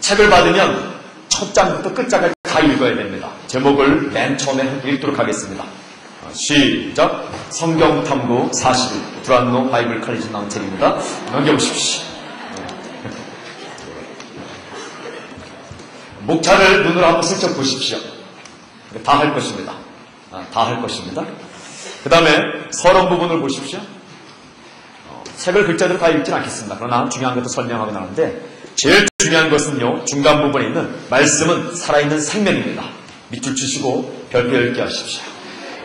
책을 받으면 첫 장부터 끝장까지 다 읽어야 됩니다. 제목을 맨 처음에 읽도록 하겠습니다. 어, 시작. 성경 탐구 40일. 브란노 바이블 칼리지 나온 책입니다. 넘겨보십시오. 목차를 눈으로 한번 슬쩍 보십시오. 다 할 것입니다. 아, 다할 것입니다. 그 다음에 서론 부분을 보십시오. 어, 책을 글자대로 다 읽지는 않겠습니다. 그러나 중요한 것도 설명하고 나는데 제일 중요한 것은요, 중간 부분에 있는 말씀은 살아있는 생명입니다. 밑줄 치시고 별표 10개 하십시오.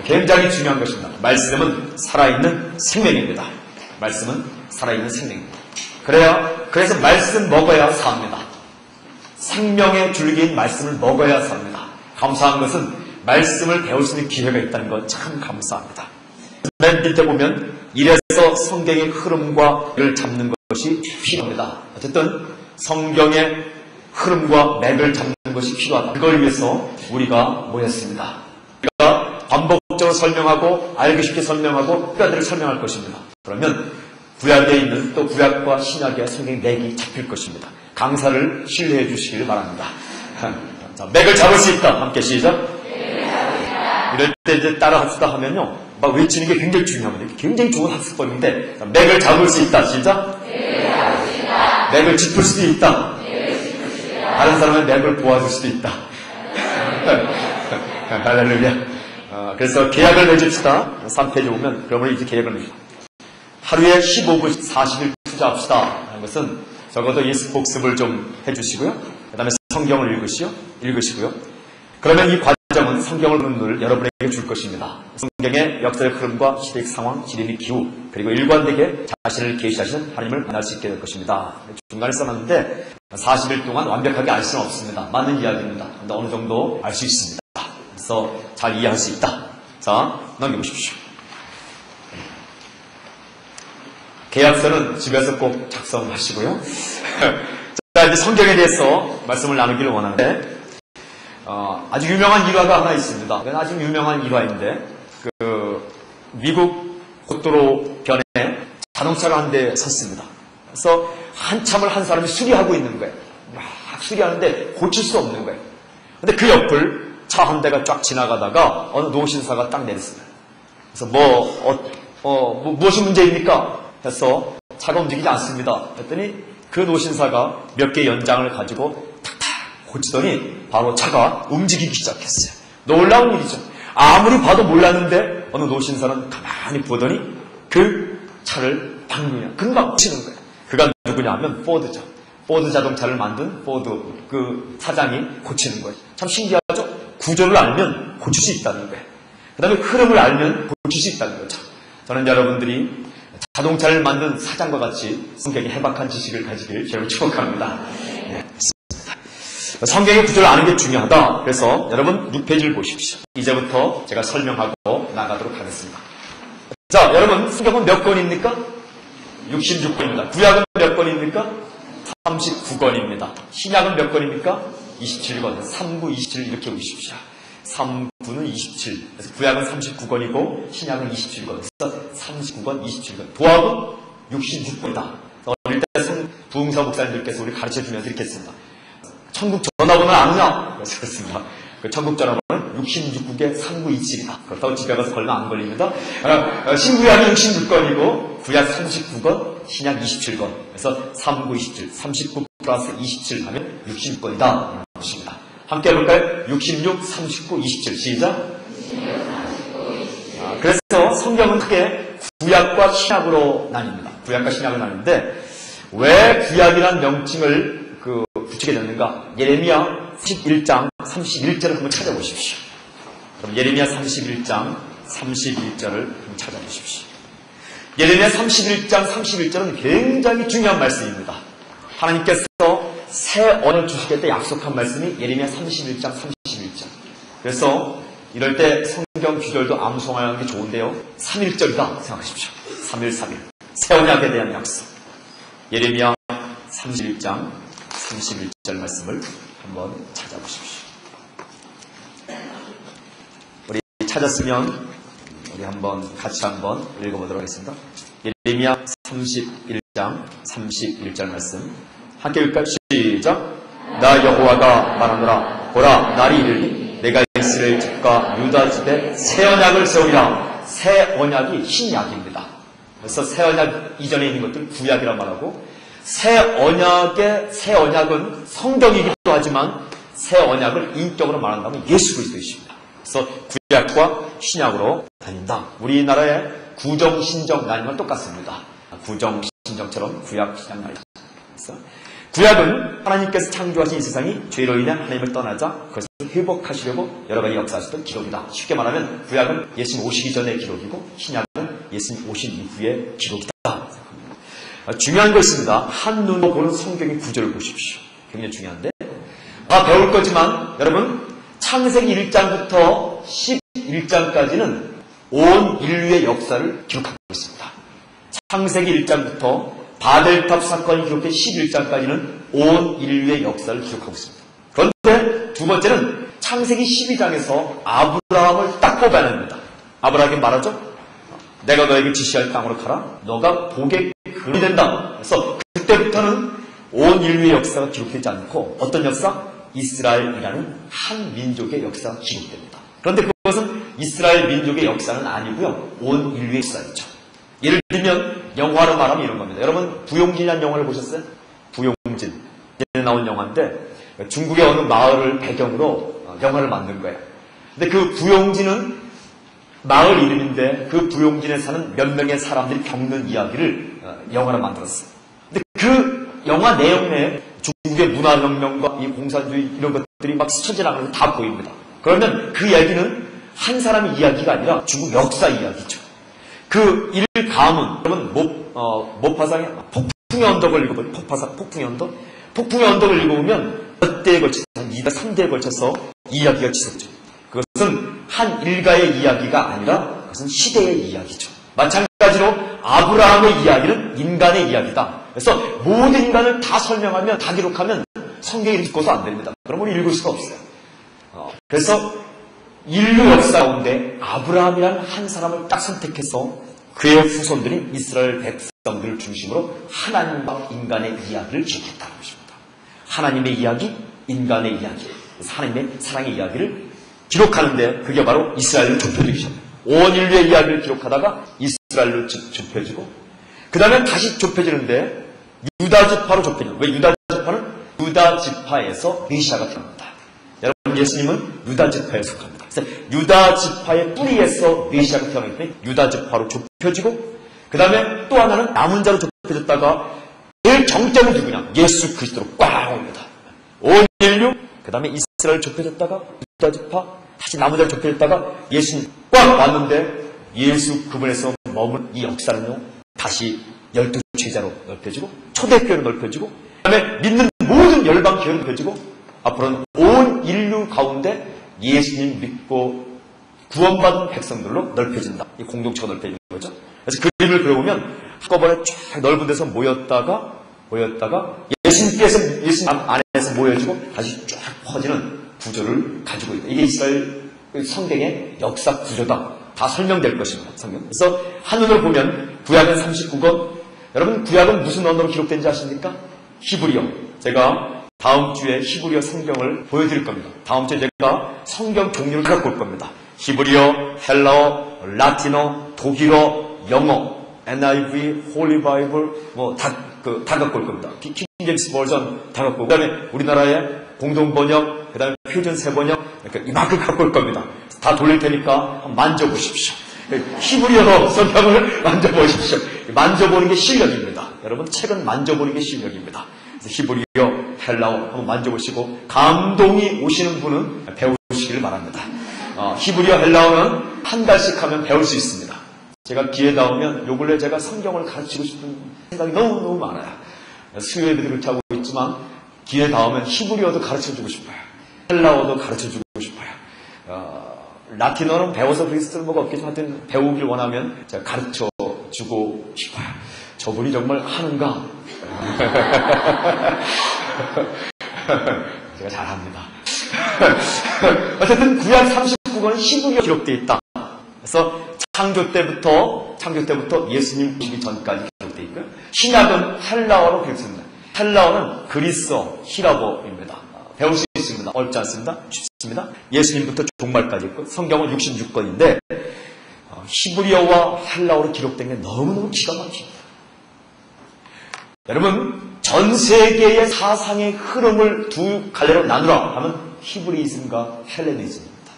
굉장히 중요한 것입니다. 말씀은 살아있는 생명입니다. 말씀은 살아있는 생명입니다. 그래야, 그래서 말씀 먹어야 삽니다. 생명의 줄기인 말씀을 먹어야 삽니다. 감사한 것은 말씀을 배울 수 있는 기회가 있다는 것참 감사합니다. 맨 밑에 보면 이래서 성경의 흐름과 를 잡는 것이 필요합니다. 어쨌든 성경의 흐름과 맥을 잡는 것이 필요하다. 그걸 위해서 우리가 모였습니다. 우리가 반복적으로 설명하고 알기 쉽게 설명하고 뼈대로 설명할 것입니다. 그러면 구약에 있는 또 구약과 신약의 성경의 맥이 잡힐 것입니다. 강사를 신뢰해 주시길 바랍니다. 자, 맥을 잡을 수 있다. 함께 시작. 이럴 때 이제 따라 합시다 하면요. 막 외치는 게 굉장히 중요합니다. 굉장히 좋은 학습법인데, 맥을 잡을 수 있다. 시작. 맥을 짚을 수도 있다. 다른 사람의 맥을 도와줄 수도 있다. 할렐루야. 어, 그래서 계약을 맺읍시다. 3페이지 보면, 그러면 이제 계약을 맺읍시다. 하루에 15분, 40일 투자합시다. 하는 것은 적어도 예수 복습을 좀 해주시고요. 그 다음에 성경을 읽으시오. 읽으시고요. 그러면 이 과정은 성경을 보는 눈을 여러분에게 줄 것입니다. 성경의 역사적 흐름과 시대적 상황, 시대 및 기후, 그리고 일관되게 자신을 계시하시는 하나님을 만날 수 있게 될 것입니다. 중간에 써놨는데 40일 동안 완벽하게 알 수는 없습니다. 맞는 이야기입니다. 근데 어느 정도 알 수 있습니다. 그래서 잘 이해할 수 있다. 자, 넘겨보십시오. 계약서는 집에서 꼭 작성하시고요. 자, 이제 성경에 대해서 말씀을 나누기를 원하는데, 어, 아주 유명한 일화가 하나 있습니다. 아주 유명한 일화인데, 그, 미국 고도로 변에 자동차가 한 대 섰습니다. 그래서 한참을 한 사람이 수리하고 있는 거예요. 막 수리하는데 고칠 수 없는 거예요. 근데 그 옆을 차 한 대가 쫙 지나가다가 어느 노신사가 딱 내렸습니다. 그래서 뭐, 어, 어, 뭐, 무엇이 문제입니까? 해서 차가 움직이지 않습니다. 했더니 그 노신사가 몇개 연장을 가지고 탁탁 고치더니 바로 차가 움직이기 시작했어요. 놀라운 일이죠. 아무리 봐도 몰랐는데 어느 노신사는 가만히 보더니 그 차를 방금 금방 고치는 거예요. 그가 누구냐 하면 포드죠. 포드 자동차를 만든 포드 그 사장이 고치는 거예요. 참 신기하죠? 구조를 알면 고칠 수 있다는 거예요. 그 다음에 흐름을 알면 고칠 수 있다는 거죠. 저는 여러분들이 자동차를 만든 사장과 같이 성경의 해박한 지식을 가지길 제일 축복합니다. 네, 성경의 구조를 아는 게 중요하다. 그래서 여러분 6페이지를 보십시오. 이제부터 제가 설명하고 나가도록 하겠습니다. 자, 여러분 성경은 몇 권입니까? 66권입니다. 구약은 몇 권입니까? 39권입니다. 신약은 몇 권입니까? 27권. 3구 27 이렇게 보십시오. 3구는 27. 그래서 구약은 39권이고 신약은 27권. 그래서 39권, 27권. 도합은 66권이다. 어릴 때 부흥사 목사님들께서 우리 가르쳐 주면서 이렇게 했습니다. 천국 전화번호를 아느냐? 그래서 그렇습니다. 그 천국 전화번호는 66국의 3927이다. 그렇다고 집에 가서 걸면 안 걸립니다. 어, 신구약이 66권이고 구약 39권, 신약 27권. 그래서 3927, 39 플러스 27 하면 66권이다. 함께 해볼까요? 66, 39, 27 시작. 아, 그래서 성경은 크게 구약과 신약으로 나뉩니다. 구약과 신약을 나뉘는데 왜 구약이라는 명칭을 그 붙이게 됐는가? 예레미야 11장 31절을 한번 찾아보십시오. 그럼 예레미야 31장 31절을 한번 찾아보십시오. 예레미야 31장 31절은 굉장히 중요한 말씀입니다. 하나님께서 새 언을 주시겠다 약속한 말씀이 예레미야 31장 31절. 그래서 이럴 때 성경 규절도 암송하는 게 좋은데요. 3일절이다 생각하십시오. 3일 3일. 새 언약에 대한 약속. 예레미야 31장 31절 말씀을 한번 찾아보십시오. 우리 찾았으면 우리 한번 같이 한번 읽어보도록 하겠습니다. 예레미야 31장 31절 말씀 함께 읽을까요? 시작 나 여호와가 말하노라 보라 날이 이르니 내가 이스라엘 집과 유다 집에 새 언약을 세우리라 새 언약이 신약입니다. 그래서 새 언약 이전에 있는 것들 구약이라 말하고 새 언약의 새 언약은 성경이기도 하지만 새 언약을 인격으로 말한다면 예수 그리스도이십니다. 그래서 구약과 신약으로 다닌다. 우리나라의 구정 신정 나뉘면 똑같습니다. 구정 신정처럼 구약 신약 나뉘다. 그래서 구약은 하나님께서 창조하신 이 세상이 죄로 인해 하나님을 떠나자 그것을 회복하시려고 여러 가지 역사하셨던 기록이다. 쉽게 말하면 구약은 예수님 오시기 전의 기록이고 신약은 예수님 오신 이후의 기록이다. 중요한 거 있습니다. 한눈으로 보는 성경의 구절을 보십시오. 굉장히 중요한데 아, 배울 거지만 여러분 창세기 1장부터 11장까지는 온 인류의 역사를 기록하고 있습니다. 창세기 1장부터 바벨탑 사건이 기록된 11장까지는 온 인류의 역사를 기록하고 있습니다. 그런데 두 번째는 창세기 12장에서 아브라함을 딱 뽑아냅니다. 아브라함이 말하죠. 내가 너에게 지시할 땅으로 가라. 너가 복의 근이 된다. 그래서 그때부터는 온 인류의 역사가 기록되지 않고 어떤 역사? 이스라엘이라는 한 민족의 역사가 기록됩니다. 그런데 그것은 이스라엘 민족의 역사는 아니고요. 온 인류의 역사이죠. 예를 들면 영화로 말하면 이런 겁니다. 여러분 부용진이라는 영화를 보셨어요? 부용진. 예전에 나온 영화인데 중국의 어느 마을을 배경으로 영화를 만든 거예요. 근데 그 부용진은 마을 이름인데 그 부용진에 사는 몇 명의 사람들이 겪는 이야기를 영화로 만들었어요. 근데 그 영화 내용 내에 중국의 문화혁명과 이 공산주의 이런 것들이 막 스쳐 지나가면서 다 보입니다. 그러면 그 이야기는 한 사람의 이야기가 아니라 중국 역사 이야기죠. 그 일감은 여러분 모, 어, 모파상의 폭풍의 언덕을 읽어보면 폭파상 폭풍의 언덕 폭풍의 언덕을 읽어보면 몇 대에 걸쳐서 한 2대 3대에 걸쳐서 이야기가 지속죠. 그것은 한 일가의 이야기가 아니라 그것은 시대의 이야기죠. 마찬가지로 아브라함의 이야기는 인간의 이야기다. 그래서 모든 인간을 다 설명하면 다 기록하면 성경이 읽고서 안 됩니다. 그럼 우리 읽을 수가 없어요. 어, 그래서 인류 역사 가운데 아브라함이라는 한 사람을 딱 선택해서 그의 후손들인 이스라엘 백성들을 중심으로 하나님과 인간의 이야기를 기록했다는 것입니다. 하나님의 이야기, 인간의 이야기, 하나님의 사랑의 이야기를 기록하는데 그게 바로 이스라엘로 좁혀지기 온 인류의 이야기를 기록하다가 이스라엘로 좁혀지고 그 다음에 다시 좁혀지는데 유다 지파로 좁혀져요. 왜 유다 지파는 유다 지파에서 메시아가 태어납니다. 여러분 예수님은 유다 지파에 속합니다. 그래서 유다 지파의 뿌리에서 메시아가 때문에 유다 지파로 좁혀지고 그 다음에 또 하나는 남은 자로 좁혀졌다가 제일 정점은 누구냐? 예수 그리스도로 꽝 옵니다. 온 인류 그 다음에 이스라엘 좁혀졌다가 유다 지파 다시 남은 자로 좁혀졌다가 예수님 꽉 왔는데 예수 그분에서 머문 이 역사는요 다시 열두 제자로 넓혀지고 초대교회로 넓혀지고 그 다음에 믿는 모든 열방 교회로 넓혀지고 앞으로는 온 인류 가운데 예수님 믿고 구원받은 백성들로 넓혀진다. 이 공동체가 넓혀지는 거죠. 그래서 그림을 그려보면 한꺼번에 쫙 넓은 데서 모였다가 모였다가 예수님께서 예수님 안에서 모여지고 다시 쫙 퍼지는 구조를 가지고 있다. 이게 이스라엘 성경의 역사 구조다. 다 설명될 것입니다. 성경. 그래서 한눈으로 보면 구약은 39권. 여러분 구약은 무슨 언어로 기록된지 아십니까? 히브리어. 제가 다음 주에 히브리어 성경을 보여드릴 겁니다. 다음 주에 제가 성경 종류를 갖고 올 겁니다. 히브리어, 헬라어, 라틴어, 독일어, 영어, NIV, Holy Bible 뭐다 그, 다 갖고 올 겁니다. King James Version 다 갖고 그 다음에 우리나라의 공동 번역, 그 다음에 표준 새번역 이렇게 이만큼 갖고 올 겁니다. 다 돌릴 테니까 만져보십시오. 히브리어 성경을 만져보십시오. 만져보는 게 실력입니다. 여러분 책은 만져보는 게 실력입니다. 히브리어, 헬라어 한번 만져보시고 감동이 오시는 분은 배우시기를 바랍니다. 어, 히브리어, 헬라어는 한 달씩 하면 배울 수 있습니다. 제가 기회 닿으면 요 근래 제가 성경을 가르치고 싶은 생각이 너무너무 많아요. 수요일에도 그렇게 하고 있지만 기회 닿으면 히브리어도 가르쳐주고 싶어요. 헬라어도 가르쳐주고 싶어요. 어, 라틴어는 배워서 그렇게 쓸모가 없겠지만 하여튼 배우길 원하면 제가 가르쳐주고 싶어요. 저분이 정말 하는가? 제가 잘합니다. 어쨌든 구약 39권은 히브리어 기록되어 있다. 그래서 창조 때부터 창조 때부터 예수님 오시기 전까지 기록되어 있고요. 신약은 헬라어로 기록됩니다. 헬라어는 그리스어, 히라보입니다. 배울 수 있습니다. 어렵지 않습니다. 쉽습니다. 예수님부터 종말까지 있고 성경은 66권인데 어, 히브리어와 헬라어로 기록된 게 너무너무 기가 막힙니다. 여러분 전 세계의 사상의 흐름을 두 갈래로 나누라 하면 히브리즘과 헬레니즘입니다.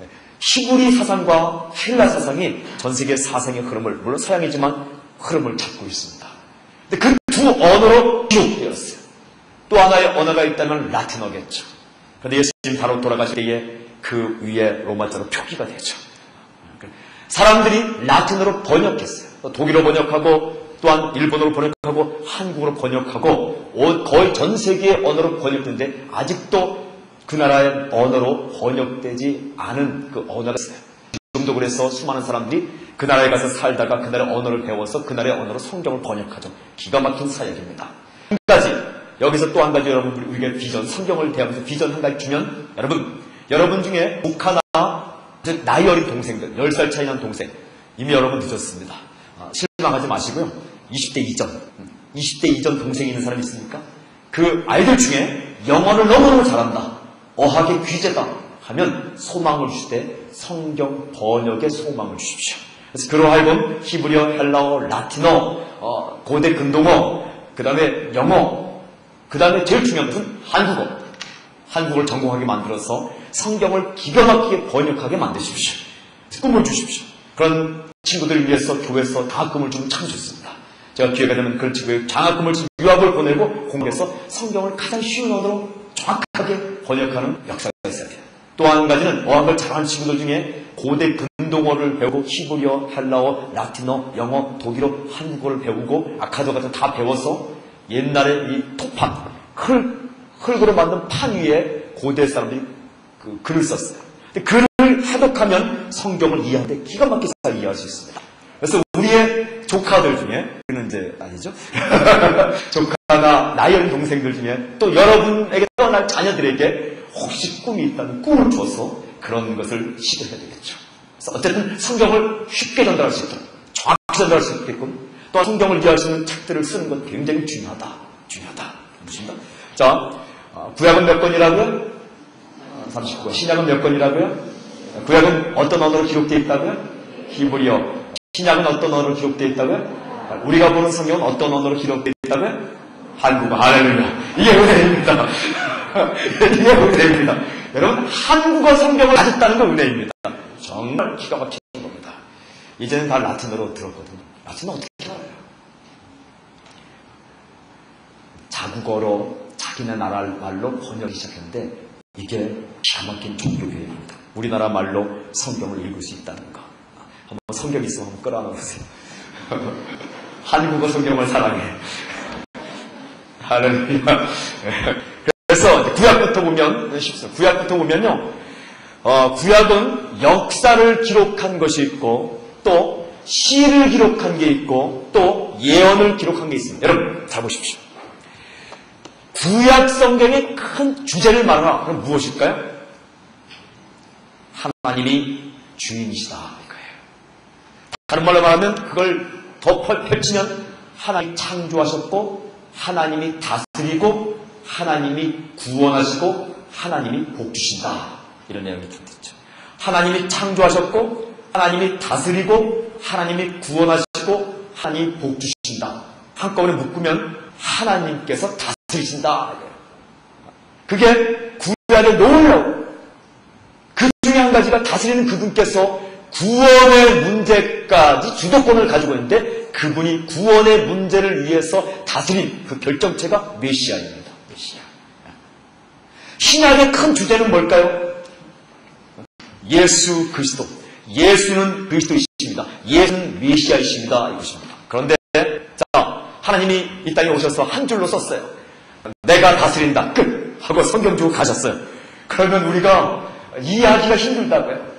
네, 히브리 사상과 헬라 사상이 전 세계 사상의 흐름을 물론 서양이지만 흐름을 잡고 있습니다. 근데 그 두 언어로 기록되었어요. 또 하나의 언어가 있다면 라틴어겠죠. 그런데 예수님 바로 돌아가실 때에 그 위에 로마자로 표기가 되죠. 사람들이 라틴어로 번역했어요. 독일어 번역하고 또한 일본어로 번역하고 한국어로 번역하고 거의 전 세계의 언어로 번역되는데 아직도 그 나라의 언어로 번역되지 않은 그 언어가 있어요. 지금도 그래서 수많은 사람들이 그 나라에 가서 살다가 그 나라의 언어를 배워서 그 나라의 언어로 성경을 번역하죠. 기가 막힌 사역입니다. 한 가지 여기서 또 한 가지 여러분 우리에게 비전 성경을 대하면서 비전 한 가지 주면 여러분 여러분 중에 북하나 나이 어린 동생들 10살 차이 난 동생 이미 여러분 늦었습니다. 아, 실망하지 마시고요. 20대 이전 20대 이전 동생이 있는 사람 있습니까? 그 아이들 중에 영어를 너무너무 잘한다. 어학의 귀재다. 하면 소망을 주시되 성경 번역에 소망을 주십시오. 그래서 그로 하여금 히브리어, 헬라어, 라틴어, 어, 고대 근동어, 그 다음에 영어, 그 다음에 제일 중요한 것은 한국어. 한국을 전공하게 만들어서 성경을 기가 막히게 번역하게 만드십시오. 꿈을 주십시오. 그런 친구들을 위해서 교회에서 장학금을 주면 참 좋습니다. 제가 기회가 되면 그런 친구에 장학금을 주 유학을 보내고 공부해서 성경을 가장 쉬운 언어로 정확하게 번역하는 역사가 있어야 돼요. 또 한 가지는 어학을 잘하는 친구들 중에 고대 근동어를 배우고 히브리어, 헬라어, 라틴어, 영어, 독일어, 한국어를 배우고 아카도 같은 다 배워서 옛날에 이 토판, 흙, 흙으로 만든 판 위에 고대 사람들이 그 글을 썼어요. 근데 글을 해독하면 성경을 이해하는데 기가 막히게 이해할 수 있습니다. 그래서 우리의 조카들 중에, 그는 이제 아니죠? 조카나 어린 동생들 중에 또 여러분에게 떠날 자녀들에게 혹시 꿈이 있다면 꿈을 줘서 그런 것을 시도해야 되겠죠. 그래서 어쨌든 성경을 쉽게 전달할 수 있도록 정확히 전달할 수 있게끔 또 성경을 이해할 수 있는 책들을 쓰는 건 굉장히 중요하다. 중요하다. 무엇입니다. 자, 어, 구약은 몇 권이라고요? 39권. 어, 신약은 몇 권이라고요? 구약은 어떤 언어로 기록되어 있다고요? 히브리어. 신약은 어떤 언어로 기록되어 있다고요? 우리가 보는 성경은 어떤 언어로 기록되어 있다고요? 한국어. 할렐루야. 이게 은혜입니다. 이게 은혜입니다. 여러분, 한국어 성경을 가졌다는 건 은혜입니다. 정말 기가 막히는 겁니다. 이제는 다 라틴어로 들었거든요. 라틴어 어떻게 알아요? 자국어로 자기네 나라 말로 번역이 시작했는데 이게 기가 막힌 종교교회입니다. 우리나라 말로 성경을 읽을 수 있다는 거. 한번 성경 있으면 한번 끌어안아 보세요. 한국어 성경을 사랑해. 할렐루야. 그래서 구약부터 보면 쉽습니다. 구약부터 보면요. 어, 구약은 역사를 기록한 것이 있고 또 시를 기록한 게 있고 또 예언을 기록한 게 있습니다. 여러분 잘 보십시오. 구약 성경의 큰 주제를 말하라. 그럼 무엇일까요? 하나님이 주인이시다. 다른 말로 말하면 그걸 더 펼치면 하나님 창조하셨고 하나님이 다스리고 하나님이 구원하시고 하나님이 복 주신다 이런 내용이 들어있죠. 하나님이 창조하셨고 하나님이 다스리고 하나님이 구원하시고 하나님이 복 주신다. 한꺼번에 묶으면 하나님께서 다스리신다. 그게 구약의 놀라운 그 중에 한 가지가 다스리는 그분께서 구원의 문제까지 주도권을 가지고 있는데 그분이 구원의 문제를 위해서 다스린 그 결정체가 메시아입니다. 메시아. 신약의 큰 주제는 뭘까요? 예수 그리스도. 예수는 그리스도이십니다. 예수는 메시아이십니다. 이것입니다. 그런데 자 하나님이 이 땅에 오셔서 한 줄로 썼어요. 내가 다스린다. 끝. 하고 성경 주고 가셨어요. 그러면 우리가 이해하기가 힘들다고요.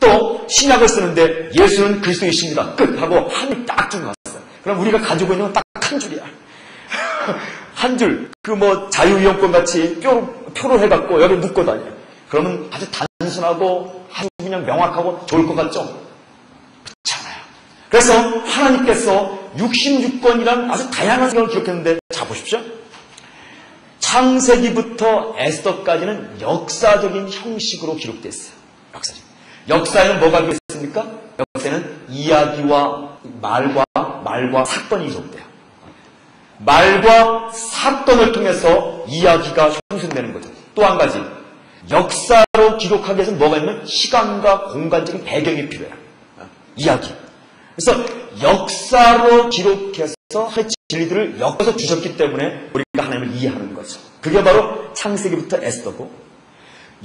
또 신약을 쓰는데 예수는 그리스도이십니다. 끝. 하고 한딱 주고 갔어요. 그럼 우리가 가지고 있는 건 딱 한 줄이야. 한 줄, 그 뭐 자유이용권 같이 뼈, 표로 해갖고 여기 묶고 다녀요. 그러면 아주 단순하고 아주 그냥 명확하고 좋을 것 같죠? 그렇지 않아요. 그래서 하나님께서 66권이란 아주 다양한 성경을 기록했는데 자 보십시오. 창세기부터 에스더까지는 역사적인 형식으로 기록됐어요. 역사적. 역사에는 뭐가 기록됐습니까? 역사에는 이야기와 말과 말과 사건이 기록돼요. 말과 사건을 통해서 이야기가 형성되는 거죠. 또 한 가지 역사로 기록하기 위해서는 뭐가 있냐면 시간과 공간적인 배경이 필요해요. 이야기. 그래서 역사로 기록해서 진리들을 엮어서 주셨기 때문에 우리가 하나님을 이해하는 거죠. 그게 바로 창세기부터 에스더고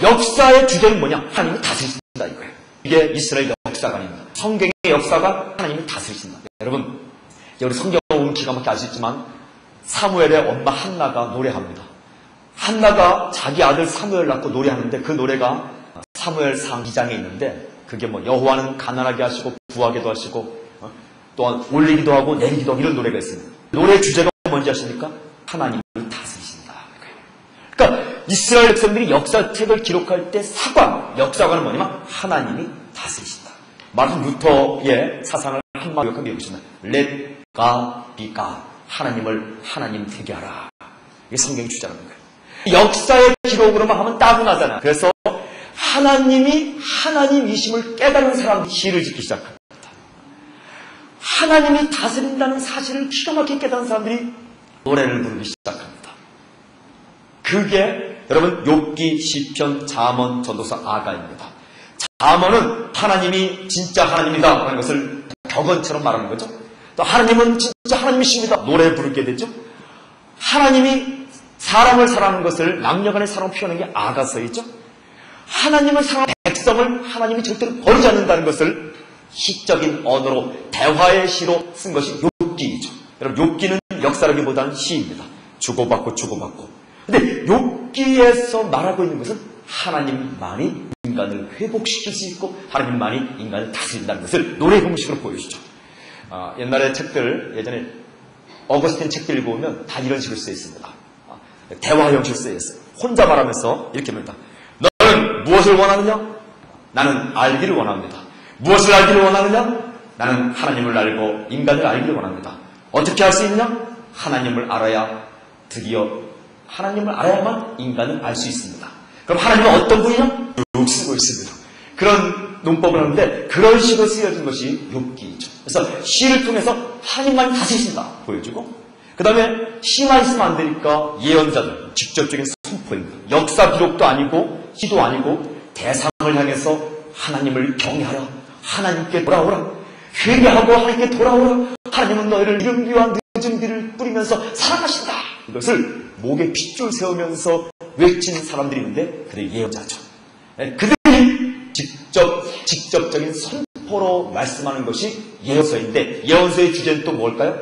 역사의 주제는 뭐냐? 하나님이 다스리신 다 이거예요. 이게 이스라엘 역사가 아닙니다. 성경의 역사가 하나님이 다스리신다. 여러분, 우리 성경 온 기가 막히게 아시지만 사무엘의 엄마 한나가 노래합니다. 한나가 자기 아들 사무엘 낳고 노래하는데 그 노래가 사무엘상 2장에 있는데 그게 뭐 여호와는 가난하게 하시고 부하게도 하시고 어? 또한 올리기도 하고 내리기도 하고 이런 노래가 있습니다. 노래 주제가 뭔지 아십니까? 하나님이 다스리신다. 이스라엘 백성들이 역사책을 기록할 때 사관, 역사관은 뭐냐면 하나님이 다스리신다. 마틴 루터의 사상을 한마디 기억하게 해보시면 Let God be God. 하나님을 하나님 되게 하라. 이게 성경이 주장하는 거예요. 역사의 기록으로만 하면 따분하잖아. 그래서 하나님이 하나님이심을 깨달은 사람이 시를 짓기 시작합니다. 하나님이 다스린다는 사실을 기가 막히게 깨달은 사람들이 노래를 부르기 시작합니다. 그게 여러분 욥기 시편 잠언 전도서 아가입니다. 잠언은 하나님이 진짜 하나님이다 라는 것을 격언처럼 말하는 거죠. 또 하나님은 진짜 하나님이십니다. 노래 부르게 되죠. 하나님이 사람을 사랑하는 것을 남녀 간의 사랑 표현하는 게 아가서이죠. 하나님을 사랑하는 백성을 하나님이 절대로 버리지 않는다는 것을 시적인 언어로 대화의 시로 쓴 것이 욥기이죠. 여러분 욥기는 역사라기보다는 시입니다. 주고받고 주고받고. 근데 욥 기에서 말하고 있는 것은 하나님만이 인간을 회복시킬 수 있고 하나님만이 인간을 다스린다는 것을 노래 형식으로 보여주죠. 아, 옛날에 책들 예전에 어거스틴 책들 읽어보면 다 이런 식으로 쓰여 있습니다. 아, 대화 형식으로 쓰여 있어요. 혼자 말하면서 이렇게 말합니다. 너는 무엇을 원하느냐? 나는 알기를 원합니다. 무엇을 알기를 원하느냐? 나는 하나님을 알고 인간을 알기를 원합니다. 어떻게 할 수 있냐? 하나님을 알아야 드디어 하나님을 알아야만 인간은 알 수 있습니다. 그럼 하나님은 어떤 분이냐? 쭉 쓰고 있습니다. 그런 논법을 하는데 그런 식으로 쓰여진 것이 욥기이죠. 그래서 시를 통해서 하나님만 다스리신다 보여주고 그 다음에 시만 있으면 안 되니까 예언자들 직접적인 선포입니다. 역사 기록도 아니고 시도 아니고 대상을 향해서 하나님을 경외하라 하나님께 돌아오라 회개하고 하나님께 돌아오라 하나님은 너희를 이른 비와 늦은 비를 뿌리면서 사랑하신다 이것을 목에 핏줄 세우면서 외친 사람들이 있는데 그들이 예언자죠. 네, 그들이 직접 직접적인 선포로 말씀하는 것이 예언서인데 예언서의 주제는 또 뭘까요?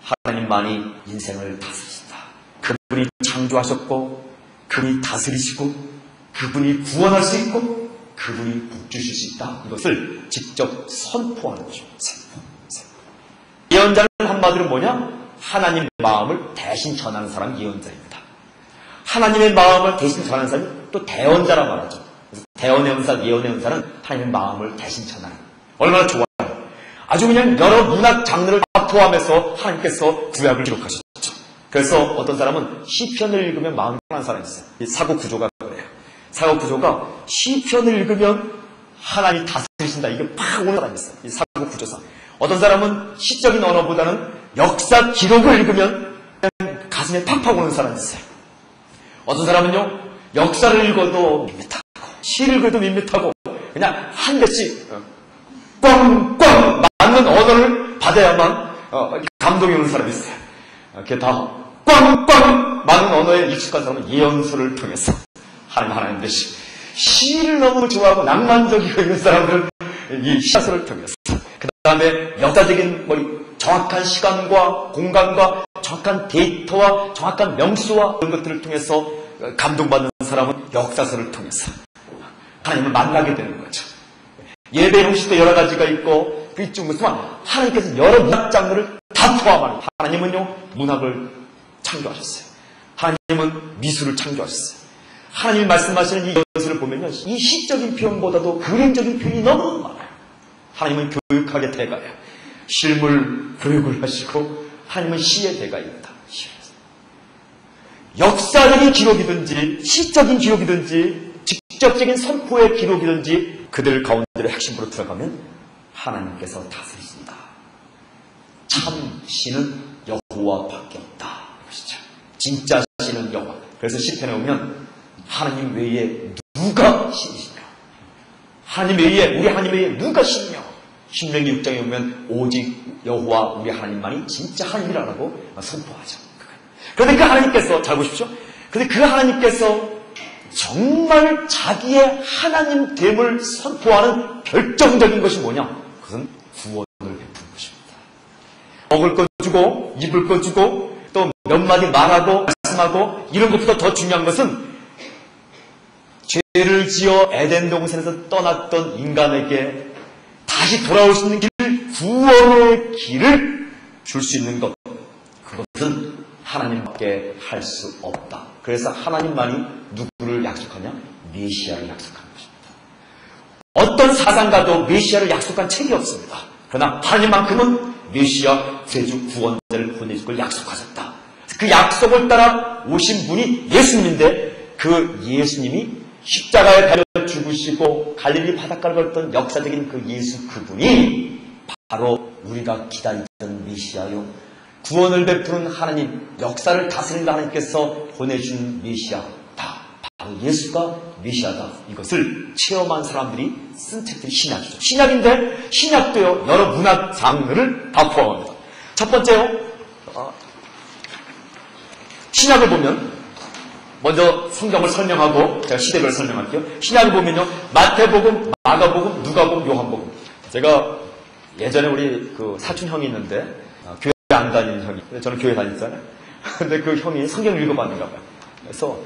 하나님만이 인생을 다스리신다. 그분이 창조하셨고 그분이 다스리시고 그분이 구원할 수 있고 그분이 복 주실 수 있다. 이것을 직접 선포하는 거죠. 선포. 선포. 예언자는 한마디로 뭐냐? 하나님 마음을 대신 전하는 사람이 예언자입니다. 하나님의 마음을 대신 전하는 사람이 또 대언자라 말하죠. 대언의 은사, 예언의 은사는 하나님의 마음을 대신 전하는. 얼마나 좋아요. 아주 그냥 여러 문학 장르를 다 포함해서 하나님께서 구약을 기록하셨죠. 그래서 어떤 사람은 시편을 읽으면 마음이 편한 사람이 있어요. 이 사고 구조가 그래요. 사고 구조가 시편을 읽으면 하나님 다스리신다. 이게 팍 오는 사람이 있어요. 이 사고 구조상. 어떤 사람은 시적인 언어보다는 역사 기록을 읽으면 가슴에 팍팍 오는 사람이 있어요. 어떤 사람은요, 역사를 읽어도 밋밋하고, 시를 읽어도 밋밋하고, 그냥 한 대씩 꽝꽝 맞는 언어를 받아야만 어, 감동이 오는 사람이 있어요. 그게 다 꽝꽝 맞는 언어에 익숙한 사람은 예언서를 통해서 하나님 하나님 대신 시를 너무 좋아하고 낭만적이고 있는 사람들은 이 시사서를 통해서 그 다음에 역사적인 뭐 정확한 시간과 공간과 정확한 데이터와 정확한 명수와 그런 것들을 통해서 감동받는 사람은 역사서를 통해서 하나님을 만나게 되는 거죠. 예배 형식도 여러 가지가 있고 그쪽 무슨 하나님께서 여러 문학 장르를 다 포함하는 하나님은요 문학을 창조하셨어요. 하나님은 미술을 창조하셨어요. 하나님이 말씀하시는 이 것을 보면요. 이 시적인 표현보다도 그림적인 표현이 너무 많아요. 하나님은 교육학의 대가예요. 실물 교육을 하시고 하나님은 시의 대가입니다. 역사적인 기록이든지 시적인 기록이든지 직접적인 선포의 기록이든지 그들 가운데를 핵심으로 들어가면 하나님께서 다스리신다. 참 신은 여호와밖에 없다. 이것이죠. 진짜 신은 여호와. 그래서 시편에 오면 하나님 외에 누가 신이시냐? 하나님 외에 우리 하나님 외에 누가 신이냐? 신명기 6장에 보면 오직 여호와 우리 하나님만이 진짜 하나님이라고 선포하죠. 그런데 그 하나님께서 잘 보십시오. 그런데 그 하나님께서 정말 자기의 하나님 됨을 선포하는 결정적인 것이 뭐냐? 그것은 구원을 베푸는 것입니다. 먹을 것 주고 입을 것 주고 또 몇 마디 말하고 말씀하고 이런 것보다 더 중요한 것은 죄를 지어 에덴 동산에서 떠났던 인간에게 다시 돌아올 수 있는 길, 구원의 길을 줄 수 있는 것. 그것은 하나님밖에 할 수 없다. 그래서 하나님만이 누구를 약속하냐? 메시아를 약속하는 것입니다. 어떤 사상가도 메시아를 약속한 책이 없습니다. 그러나 하나님만큼은 메시아 세주 구원자를 보내줄 걸 약속하셨다. 그 약속을 따라 오신 분이 예수님인데 그 예수님이 십자가에 달려 죽으시고 갈릴리 바닷가를 걸었던 역사적인 그 예수 그분이 바로 우리가 기다리던 메시아요. 구원을 베푸는 하나님, 역사를 다스린다 하나님께서 보내준 메시아다. 바로 예수가 메시아다. 이것을 체험한 사람들이 쓴 책들이 신약이죠. 신약인데 신약도요 여러 문학 장르를 다 포함합니다. 첫 번째요 어, 신약을 보면 먼저 성경을 설명하고 제가 시대별로 설명할게요. 신약을 보면요 마태복음, 마가복음, 누가복음, 요한복음. 제가 예전에 우리 그 사촌 형이 있는데 어, 교회 안 다니는 형이. 저는 교회 다녔잖아요. 근데 그 형이 성경을 읽어봤는가 봐요. 그래서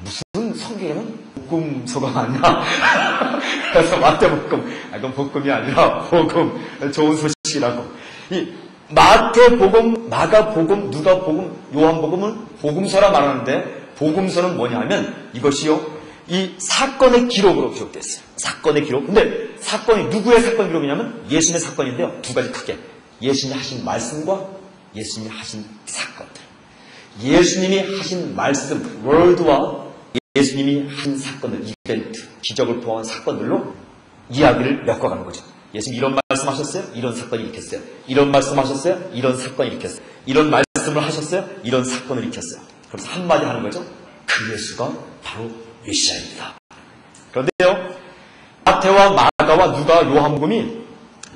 무슨 성경에는 복음서가 많냐? 그래서 마태복음, 아, 그건 복음이 아니라 복음, 좋은 소식이라고. 이 마태복음, 마가복음, 누가복음, 요한복음은 복음서라 말하는데 복음서는 뭐냐면 이것이요. 이 사건의 기록으로 기록됐어요. 사건의 기록. 근데 사건이 누구의 사건 기록이냐면 예수님의 사건인데요. 두 가지 크게. 예수님이 하신 말씀과 예수님이 하신 사건들. 예수님이 하신 말씀, 월드와 예수님이 한 사건들, 이벤트, 기적을 포함한 사건들로 이야기를 엮어가는 거죠. 예수님 이런 말씀 하셨어요? 이런 사건이 일으켰어요. 이런 말씀 하셨어요? 이런 사건이 일으켰어요. 이런 말씀을 하셨어요? 이런 사건을 일으켰어요. 그래서 한마디 하는 거죠. 그 예수가 바로 메시아입니다. 그런데요, 마태와 마가와 누가 요한복음이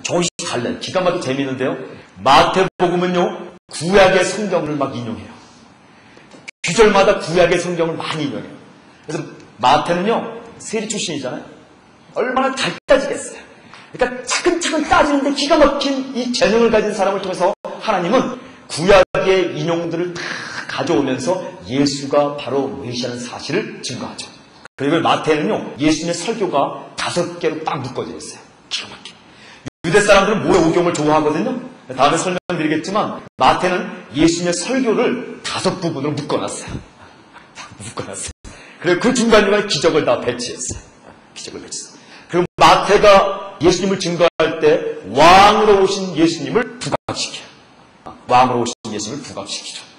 조금씩 달라요. 기가 막히게 재미있는데요. 마태복음은요, 구약의 성경을 막 인용해요. 규절마다 구약의 성경을 많이 인용해요. 그래서 마태는요, 세리 출신이잖아요. 얼마나 잘 따지겠어요. 그러니까 차근차근 따지는데 기가 막힌 이 재능을 가진 사람을 통해서 하나님은 구약의 인용들을 다 가져오면서 예수가 바로 메시아는 사실을 증거하죠. 그리고 마태는요, 예수님의 설교가 다섯 개로 딱 묶어져 있어요. 기가 막혀. 유대 사람들은 모래오경을 좋아하거든요. 다음에 설명드리겠지만 마태는 예수님의 설교를 다섯 부분으로 묶어놨어요. 묶어놨어요. 그리고 그 중간중간에 기적을 다 배치했어요. 기적을 배치했어요. 그리고 마태가 예수님을 증거할 때 왕으로 오신 예수님을 부각시켜요. 왕으로 오신 예수님을 부각시키죠.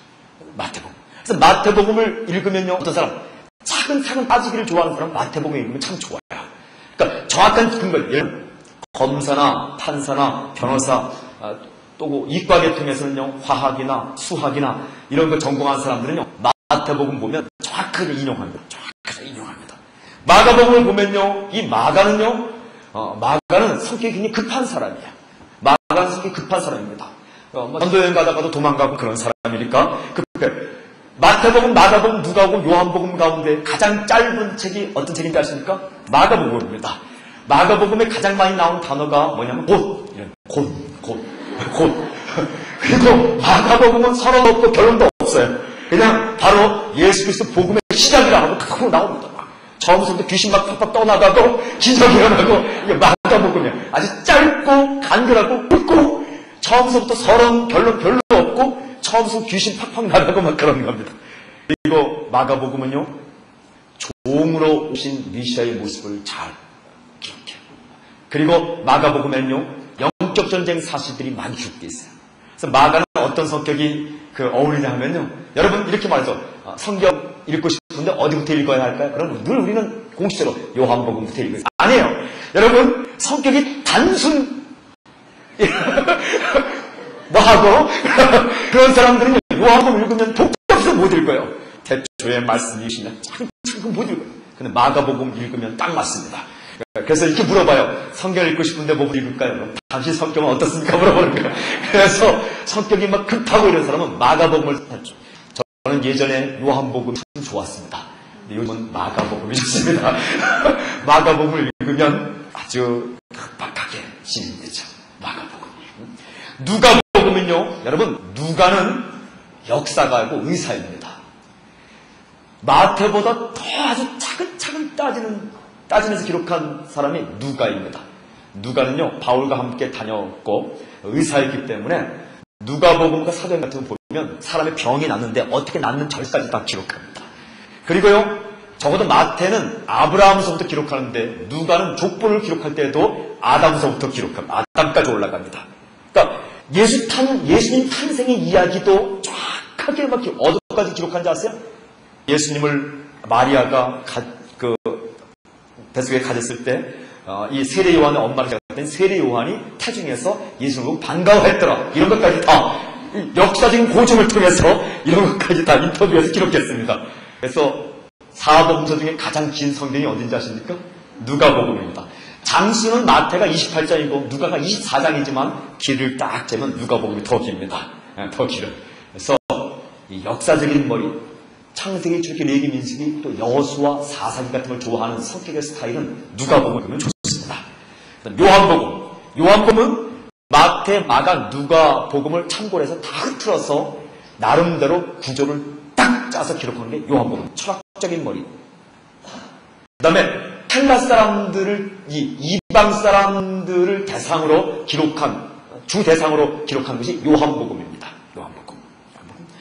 마태복음. 그래서 마태복음을 읽으면요. 어떤 사람 차근차근 따지기를 좋아하는 사람 마태복음 읽으면 참 좋아요. 그러니까 정확한 근거, 예를 검사나 판사나 변호사, 아, 또 이과 계통에서는요 화학이나 수학이나 이런 거 전공한 사람들은요 마태복음 보면 정확하게 인용합니다. 정확하게 인용합니다. 마가복음을 보면요 이 마가는요 어, 마가는 성격이 굉장히 급한 사람이에요. 마가는 성격이 급한 사람입니다. 어, 뭐 전도여행 가다가도 도망가고 그런 사람이니까 급해. 마태복음, 마가복음, 누가복음, 요한복음 가운데 가장 짧은 책이 어떤 책인지 아십니까? 마가복음입니다. 마가복음에 가장 많이 나온 단어가 뭐냐면 곧, 이런 곧, 곧, 곧. 그리고 마가복음은 서론 없고 결론도 없어요. 그냥 바로 예수 그리스도 복음의 시작이라 하고 그거 나옵니다. 처음부터 귀신 막 팍팍 떠나가고 기적이 일어나고 이게 마가복음이야. 아주 짧고 간결하고 굵고 처음부터 서론 결론 별로 없고 처음부터 귀신 팍팍 나가고 막 그런 겁니다. 그리고 마가복음은요, 종으로 오신 미시아의 모습을 잘 기록해요. 그리고 마가복음에는요, 영적 전쟁 사실들이 많이 기록되어 있어요. 그래서 마가는 어떤 성격이 그 어울리냐 하면요, 여러분 이렇게 말해서 아, 성경 읽고 싶은데 어디부터 읽어야 할까요? 그럼 늘 우리는 공식적으로 요한복음부터 읽어요. 아니에요. 여러분 성격이 단순 뭐하고 그런 사람들은 요한복음 읽으면 복잡해서 못 읽어요. 대초의 말씀이시냐 참참 못 읽어요. 근데 마가복음 읽으면 딱 맞습니다. 그래서 이렇게 물어봐요. 성경 읽고 싶은데 뭐 읽을까요? 당신 성격은 어떻습니까? 물어보는 거예요. 그래서 성격이 막 급하고 이런 사람은 마가복음을 했죠. 저는 예전에 요한복음이 참 좋았습니다. 근데 요즘은 마가복음이 좋습니다. 마가복음을 읽으면 아주 급박하게 진행되죠. 마가복음. 누가 복음은요, 여러분, 누가는 역사가 아니고 의사입니다. 마태보다 더 아주 차근차근 따지는, 따지면서 기록한 사람이 누가입니다. 누가는요, 바울과 함께 다녔고, 의사였기 때문에, 누가복음과 사도행 같은 거 보면 사람의 병이 났는데 어떻게 낫는 절까지 다 기록합니다. 그리고요, 적어도 마태는 아브라함서부터 기록하는데 누가는 족보를 기록할 때도 아담서부터 기록합니다. 아담까지 올라갑니다. 예수 탄, 예수님 탄생의 이야기도 정확하게 막 어디까지 기록한지 아세요? 예수님을 마리아가 가, 그 뱃속에 가졌을 때, 어, 이 세례 요한의 엄마를 잡았던 세례 요한이 태중에서 예수님을 반가워했더라. 이런 것까지 다 역사적인 고증을 통해서 이런 것까지 다 인터뷰에서 기록했습니다. 그래서 사복음서 중에 가장 긴 성경이 어딘지 아십니까? 누가복음입니다. 장수는 마태가 28장이고 누가가 24장이지만 길을 딱 재면 누가복음이 더 깁니다. 예, 더 길어요. 그래서 이 역사적인 머리, 창세기, 출기, 레기, 민수기, 또 여수와 사사기 같은 걸 좋아하는 성격의 스타일은 누가복음을 보면 좋습니다. 요한복음, 요한복음은 마태, 마가, 누가 복음을 참고로 해서 다 흐트러서 나름대로 구조를 딱 짜서 기록하는 게 요한복음, 철학적인 머리. 그 다음에 헬라 사람들을 이 이방 사람들을 대상으로 기록한 주 대상으로 기록한 것이 요한복음입니다. 요한복음.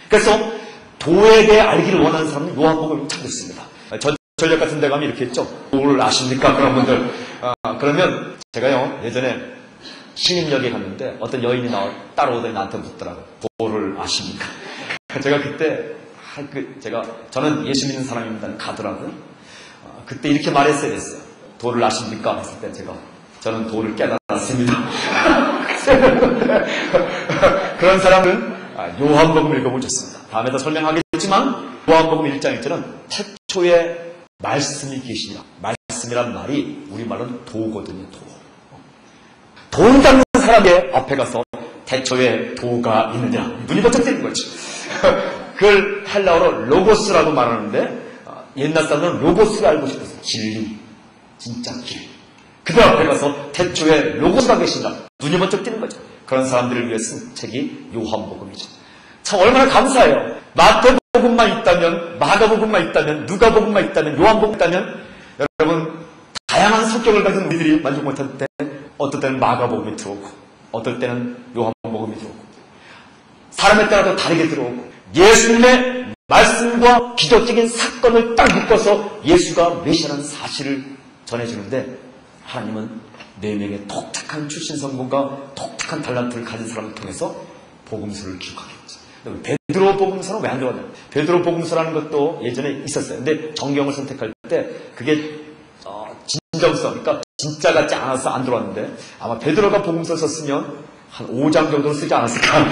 그래서 도에 대해 알기를 원하는 사람은 요한복음을 찾겠습니다. 전, 전력 같은 데 가면 이렇게 했죠. 도를 아십니까? 그런 분들. 아, 그러면 제가요, 예전에 신임역에 갔는데 어떤 여인이 나와 따라오더니 나한테 묻더라고요. 도를 아십니까? 제가 그때, 아, 그, 제가, 저는 예수 믿는 사람입니다. 가더라고요. 아, 그때 이렇게 말했어야 됐어요. 도를 아십니까? 했을 때 제가, 저는 도를 깨달았습니다. 그런 사람은 아, 요한복음 읽어보면 좋습니다. 다음에 더 설명하겠지만 요한복음 1장 1절은 태초에 말씀이 계시니라. 말씀이란 말이 우리말로는 도거든요. 도. 도 닦는 사람의 앞에 가서 태초에 도가 있느냐 눈이 번쩍 뜨는 거죠. 그걸 헬라어로 로고스라고 말하는데 아, 옛날 사람은 로고스를 알고 싶어서 진리, 진짜 길. 그들 앞에 가서 태초에 로고스가 계신다. 눈이 번쩍 뜨는 거죠. 그런 사람들을 위해 쓴 책이 요한복음이죠. 참 얼마나 감사해요. 마태복음만 있다면, 마가복음만 있다면, 누가복음만 있다면, 요한복음 있다면 여러분 다양한 성격을 가진 우리들이 만족 못할 때 어떨 때는 마가복음이 들어오고 어떨 때는 요한복음이 들어오고 사람에 따라서 다르게 들어오고 예수님의 말씀과 기적적인 사건을 딱 묶어서 예수가 메시아라는 사실을 전해주는데 하나님은 네 명의 독특한 출신 성분과 독특한 달란트를 가진 사람을 통해서 복음서를 기록하게 했죠. 베드로 복음서는 왜 안 들어갔냐? 베드로 복음서라는 것도 예전에 있었어요. 근데 정경을 선택할 때 그게 어, 진정성, 그러니까 진짜 같지 않아서 안 들어왔는데 아마 베드로가 복음서 썼으면 한 5장 정도는 쓰지 않았을까.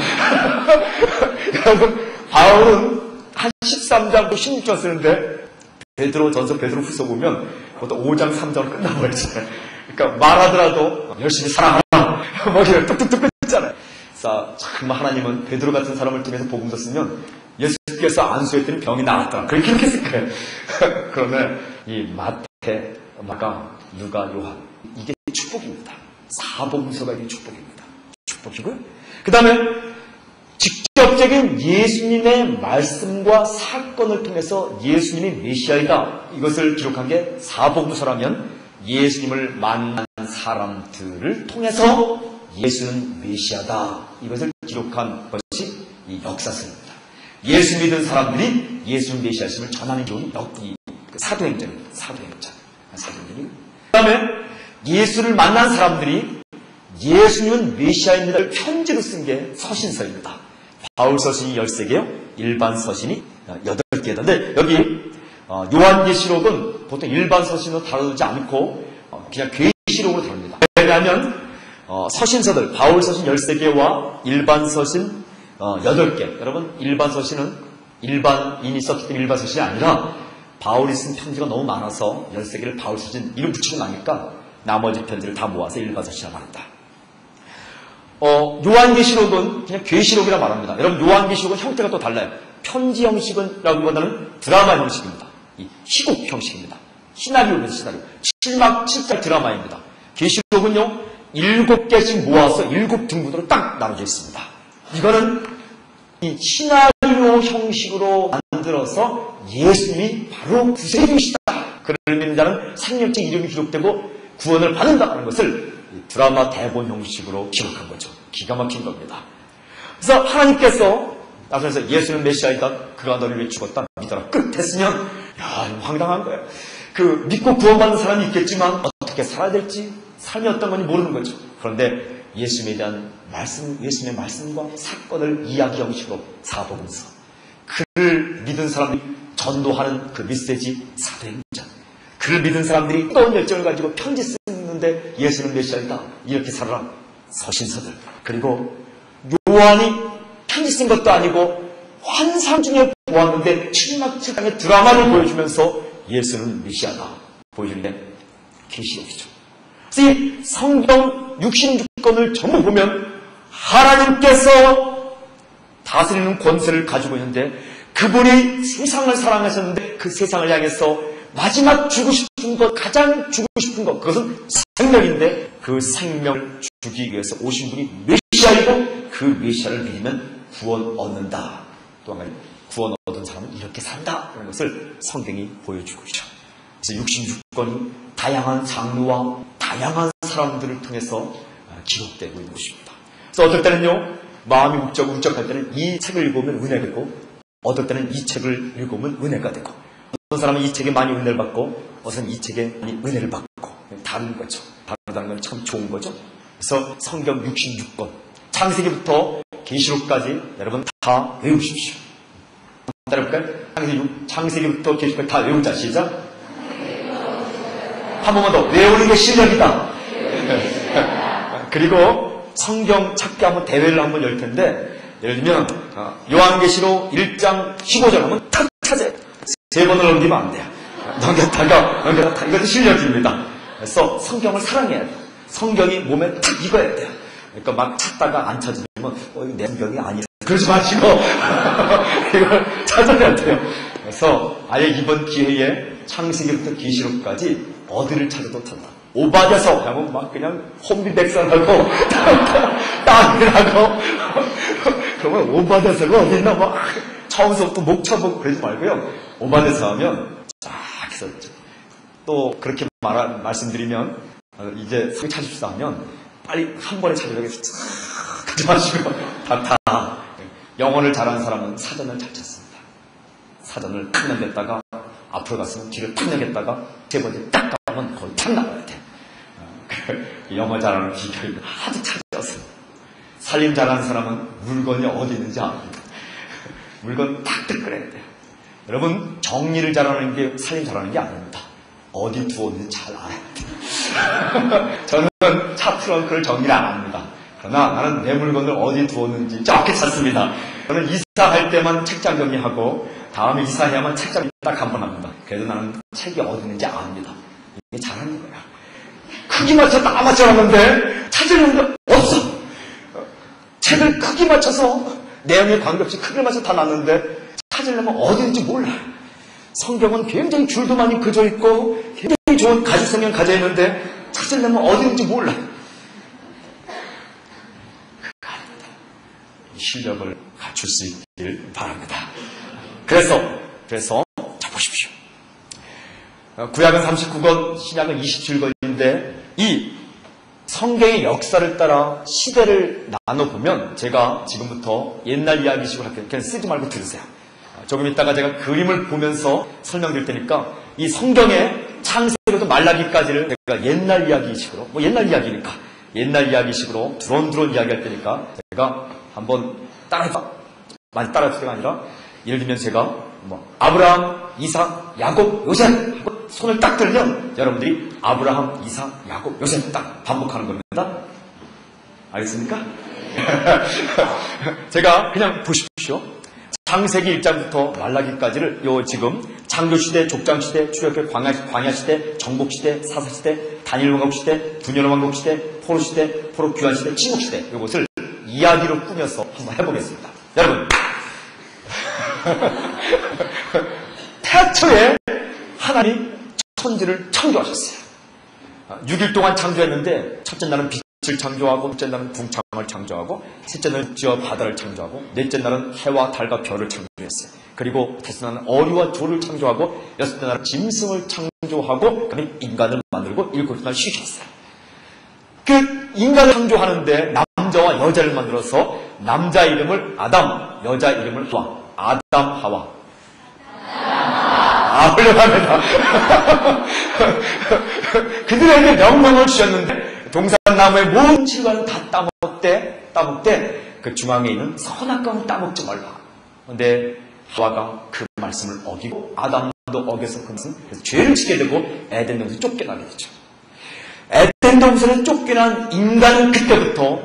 여러분 바울은 한 13장, 16장 쓰는데 베드로 전서, 베드로 후서 보면 그것도 5장, 3장으로 끝나버렸잖아요. 그러니까 말하더라도 열심히 사랑하라. 뭐 이런 뚝뚝뚝 끊잖아요. 자, 참 하나님은 베드로 같은 사람을 통해서 복음서 쓰면 예수께서 안수했더니 병이 나았다. 그렇게 했을 거예요. 그러면 이 마태, 마가, 누가, 요한 이게 축복입니다. 사복음서가 이게 축복입니다. 축복이고요. 그 다음에 직접적인 예수님의 말씀과 사건을 통해서 예수님이 메시아이다. 이것을 기록한 게 사복음서라면 예수님을 만난 사람들을 통해서 예수는 메시아다. 이것을 기록한 것이 이 역사서입니다. 예수 믿은 사람들이 예수 메시아심을 전하는 여기 그 사도행전입니다. 사도행전. 사도행전이. 그 다음에 예수를 만난 사람들이 예수님은 메시아입니다를 편지로 쓴 게 서신서입니다. 바울 서신이 13개요. 일반 서신이 8개인데 여기 어, 요한계시록은 보통 일반 서신으로 다루지 않고 어, 그냥 계시록으로 다룹니다. 왜냐하면 어, 서신서들 바울 서신 13개와 일반 서신 8개 여러분 일반 서신은 일반인이 썼기 때문에 일반 서신이 아니라 바울이 쓴 편지가 너무 많아서 13개를 바울 서신 이름 붙이고 나니까 나머지 편지를 다 모아서 일반 서신이라고 합니다. 어, 요한계시록은 그냥 계시록이라 말합니다. 여러분 요한계시록은 형태가 또 달라요. 편지 형식은라기보다는 드라마 형식입니다. 이 희곡 형식입니다. 시나리오입니다. 시나리오. 7막 7살 드라마입니다. 계시록은요 일곱 개씩 모아서 일곱 등분으로 딱 나눠져 있습니다. 이거는 이 시나리오 형식으로 만들어서 예수님이 바로 구세주시다. 그를 믿는 자는 생명책 이름이 기록되고 구원을 받는다는 것을 드라마 대본 형식으로 기록한 거죠. 기가 막힌 겁니다. 그래서 하나님께서 나서서 예수는 메시아이다. 그가 너를 위해 죽었다. 믿어라. 끝 했으면 야 황당한 거예요. 그 믿고 구원받는 사람이 있겠지만 어떻게 살아야 될지 삶이 어떤 건지 모르는 거죠. 그런데 예수님에 대한 말씀, 예수님의 말씀과 사건을 이야기 형식으로 사복음서. 그를 믿은 사람들이 전도하는 그 메시지 사도행전. 그를 믿은 사람들이 뜨거운 열정을 가지고 편지 쓰 는데 예수는 메시아이다. 이렇게 살아라. 서신서들. 그리고 요한이 편지 쓴 것도 아니고 환상 중에 보았는데 칠막칠강의 드라마를 보여주면서 예수는 메시아다. 보여주는데 계시록이죠. 그래서 이 성경 66권을 전부 보면 하나님께서 다스리는 권세를 가지고 있는데 그분이 세상을 사랑하셨는데 그 세상을 향해서 마지막 주고 싶은 것, 가장 주고 싶은 것, 그것은 생명인데 그 생명을 주기 위해서 오신 분이 메시아이고 그 메시아를 믿으면 구원 얻는다. 또 한 가지 구원 얻은 사람은 이렇게 산다. 라는 것을 성경이 보여주고 있죠. 그래서 66권이 다양한 장르와 다양한 사람들을 통해서 기록되고 있는 것입니다. 그래서 어떨 때는요, 마음이 울적, 울적할 때는 이 책을 읽으면 은혜가 되고, 어떨 때는 이 책을 읽으면 은혜가 되고, 어떤 사람은 이 책에 많이 은혜를 받고, 어떤 이 책에 많이 은혜를 받고, 다른 거죠. 다르다는 건 참 좋은 거죠. 그래서 성경 66권, 창세기부터 계시록까지 여러분 다 외우십시오. 따라볼까요? 창세기, 창세기부터 계시록까지 다 외우자. 시작. 한 번만 더 외우는 게 실력이다. 그리고 성경 찾기 한번 대회를 한번 열 텐데 예를 들면 어, 요한계시록 1장 15절 하면 탁 찾아야 돼. 세 번을 넘기면 안 돼요. 넘겼다가 넘겼다가 이것도 실력입니다. 그래서 성경을 사랑해야 돼요. 성경이 몸에 탁 익어야 돼요. 그러니까 막 찾다가 안 찾으면 어, 이거 내 성경이 아니라 그러지 마시고 이걸 찾아야 돼요. 그래서 아예 이번 기회에 창세기부터 계시록까지 어디를 찾아도 탄다. 오바돼서 하면 막 그냥 혼비백산하고 땅이라고 그러면 오바돼서가 어딨나 막 처음부터 목 쳐보고 그러지 말고요. 오바돼서 하면 쫙 해서 또 그렇게 말, 말씀드리면 어, 이제 상 찾읍시다 하면 빨리 한 번에 찾으려고 쫙 하지 마시고 다, 다 영어를 잘하는 사람은 사전을 잘 찾습니다. 사전을 탁 넘겼다가 앞으로 갔으면 뒤를 탁 넘겼다가 세 번째 딱 가면 거의 탁 나가야 돼. 그 영어 잘하는 비결이 아주 찾았어. 살림 잘하는 사람은 물건이 어디 있는지 압니다. 물건 탁탁 꺼내야 돼요. 여러분 정리를 잘하는 게 살림 잘하는 게 아닙니다. 어디 두었는지 잘 알아야 돼요. 저는 차 트렁크를 정리를 안 합니다. 그러나 나는 내 물건을 어디 두었는지 정확히 찾습니다. 저는 이사할 때만 책장 정리하고 다음에 이사해야만 책장 딱 한 번 합니다. 그래도 나는 책이 어디 있는지 압니다. 이게 잘하는 거야. 크기 맞춰 다 맞춰놨는데 찾으려는 거 없어. 책을 크기 맞춰서 내용에 관계없이 크기를 맞춰 다 놨는데 찾으려면 어디인지 몰라. 성경은 굉장히 줄도 많이 그져 있고 굉장히 좋은 가지 성경 가져 있는데 찾으려면 어디인지 몰라. 실력을 갖출 수 있길 바랍니다. 그래서, 그래서, 자, 보십시오. 구약은 39권, 신약은 27권인데, 이 성경의 역사를 따라 시대를 나눠보면 제가 지금부터 옛날 이야기식으로 할게요. 그냥 쓰지 말고 들으세요. 조금 있다가 제가 그림을 보면서 설명드릴 테니까 이 성경의 창세로부터 말라기까지를 제가 옛날 이야기식으로 뭐 옛날 이야기니까 옛날 이야기식으로 드론드론 이야기할 테니까 제가 한번 따라해봐 많이 따라할 때가 아니라 예를 들면 제가 뭐 아브라함, 이삭, 야곱, 요셉 하고 손을 딱 들면 여러분들이 아브라함, 이삭, 야곱, 요셉 딱 반복하는 겁니다. 알겠습니까? 제가 그냥 보십시오. 창세기 1장부터 말라기까지를 요 지금 장교시대, 족장시대, 출애굽 광야, 광야시대, 정복시대, 사사시대, 단일왕국시대, 분열왕국시대, 포로시대, 포로귀환시대, 침묵시대 이것을 이야기로 꾸며서 한번 해보겠습니다. 여러분 태초에 하나님 천지를 창조하셨어요. 6일 동안 창조했는데 첫째 날은 빛을 창조하고 둘째 날은 궁창을 창조하고 셋째 날은 지와 바다를 창조하고 넷째 날은 해와 달과 별을 창조했어요. 그리고 다섯 날은 어리와 조를 창조하고 여섯째 날은 짐승을 창조하고 그다음에 인간을 만들고 일곱째 날 쉬셨어요. 그 인간을 창조하는데 남자와 여자를 만들어서 남자 이름을 아담, 여자 이름을 하와, 아담 하와. 아, 훌륭합니다. 그들에게 명령을 주셨는데 동산나무의 모든 질과는 다 따먹대, 따먹대 그 중앙에 있는 선악과는 따먹지 말라. 근데 하와가 그 말씀을 어기고 아담도 어겨서 그 말씀, 그래서 죄를 짓게 되고 에덴 동산에 쫓겨나게 되죠. 에덴 동산에 쫓겨난 인간은 그때부터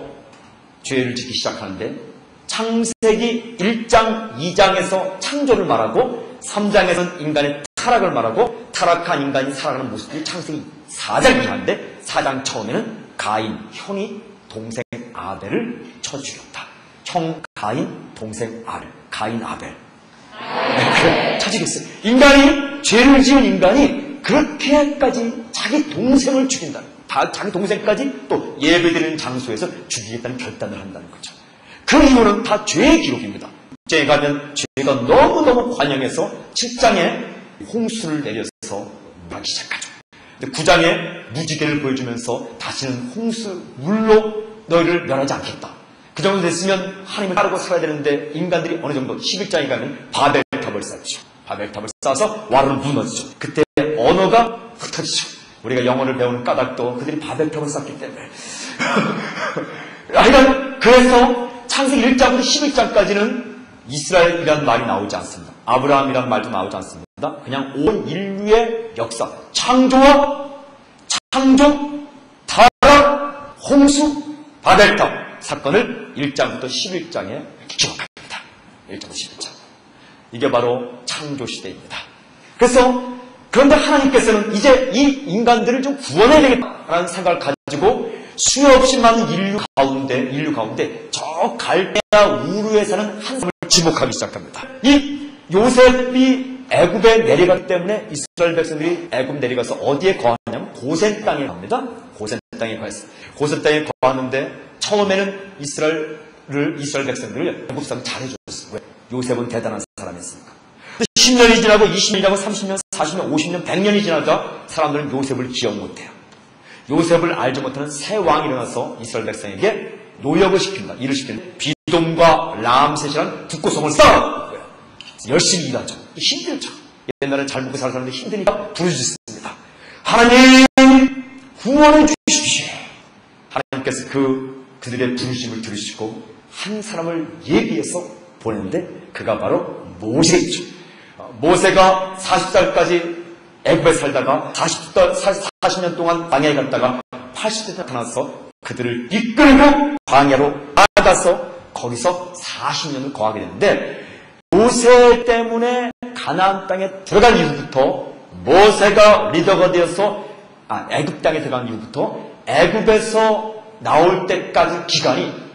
죄를 짓기 시작하는데 창세기 1장, 2장에서 창조를 말하고 3장에서는 인간의 타락을 말하고 타락한 인간이 살아가는 모습이 창세기 4장 이하인데 4장 처음에는 가인, 형이 동생 아벨을 쳐 죽였다. 형 가인, 동생 아벨, 가인 아벨. 네, 쳐 죽였어요. 인간이, 죄를 지은 인간이 그렇게까지 자기 동생을 죽인다. 다, 자기 동생까지 또 예배드리는 장소에서 죽이겠다는 결단을 한다는 거죠. 그 이유는 다 죄의 기록입니다. 죄에 가면 죄가 너무너무 관영해서 7장에 홍수를 내려서 나기 시작하죠. 9장에 무지개를 보여주면서 다시는 홍수 물로 너희를 멸하지 않겠다. 그 정도 됐으면 하나님을 따르고 살아야 되는데 인간들이 어느 정도 11장에 가면 바벨탑을 쌓죠. 바벨탑을 쌓아서 와르르 무너지죠. 그때 언어가 흩어지죠. 우리가 영어를 배우는 까닭도 그들이 바벨탑을 쌓기 때문에. 하여간 그래서 창세기 1장부터 11장까지는 이스라엘이라는 말이 나오지 않습니다. 아브라함이라는 말도 나오지 않습니다. 그냥 온 인류의 역사, 창조와 창조, 타락, 홍수, 바벨탑 사건을 1장부터 11장에 기록합니다. 1장부터 11장. 이게 바로 창조 시대입니다. 그래서 그런데 하나님께서는 이제 이 인간들을 좀 구원해야 되겠다라는 생각을 가지고 수없이 많은 인류 가운데, 인류 가운데 저 갈대아 우르에 사는 한 사람을 지목하기 시작합니다. 이 요셉이 애굽에 내려갔기 때문에 이스라엘 백성들이 애굽 내려가서 어디에 거하냐면 고센 땅에 갑니다. 고센 땅에 거했어요. 고센 땅에 거하는데 처음에는 이스라엘을 이스라엘 백성들을 애굽 사람 잘해줬어요. 왜? 요셉은 대단한 사람이었으니까. 10년이 지나고 20년이 지나고 30년, 40년, 50년, 100년이 지나가 사람들은 요셉을 기억 못해요. 요셉을 알지 못하는 새 왕이 일어나서 이스라엘 백성에게 노역을 시킵니다. 일을 시키는 비돔과 람셋이라는 국고성을 쌓아 열심히 일하죠. 힘들죠. 옛날에 잘 먹고 살 사람들 힘드니까 부르짖습니다. 하나님 구원해 주십시오. 하나님께서 그 그들의 부르심을 들으시고 한 사람을 예비해서 보냈는데 그가 바로 모세이죠. 모세가 40살까지 애굽에 살다가 40달, 40년 동안 광야에 갔다가 80대 나타나서 그들을 이끌고 광야로 나가서 거기서 40년을 거하게 됐는데 모세 때문에 가나안 땅에 들어간 이후부터 모세가 리더가 되어서 아, 애굽 땅에 들어간 이후부터 애굽에서 나올 때까지 기간이